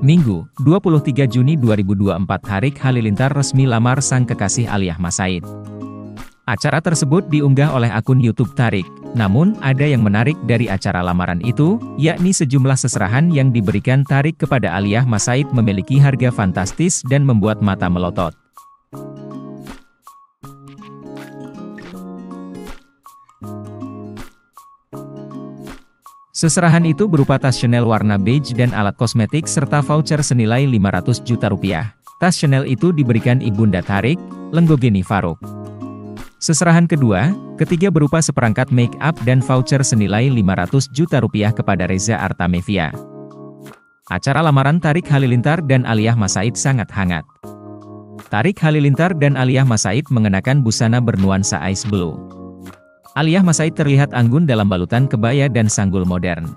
Minggu, 23 Juni 2024 Tarik Halilintar resmi lamar sang kekasih Aliyah Masaid. Acara tersebut diunggah oleh akun YouTube Tarik. Namun, ada yang menarik dari acara lamaran itu, yakni sejumlah seserahan yang diberikan Tarik kepada Aliyah Masaid memiliki harga fantastis dan membuat mata melotot. Seserahan itu berupa tas Chanel warna beige dan alat kosmetik serta voucher senilai 500 juta rupiah. Tas Chanel itu diberikan Ibunda Tarik, Lenggogeni Faruk. Seserahan kedua, ketiga berupa seperangkat make up dan voucher senilai 500 juta rupiah kepada Reza Artamevia. Acara lamaran Tarik Halilintar dan Aliyah Masaid sangat hangat. Tarik Halilintar dan Aliyah Masaid mengenakan busana bernuansa ice blue. Aliyah Masaid terlihat anggun dalam balutan kebaya dan sanggul modern.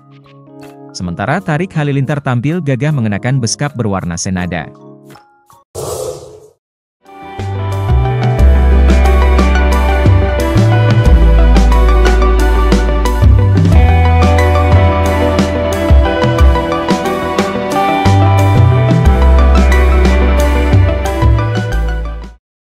Sementara Tarik Halilintar tampil gagah mengenakan beskap berwarna senada.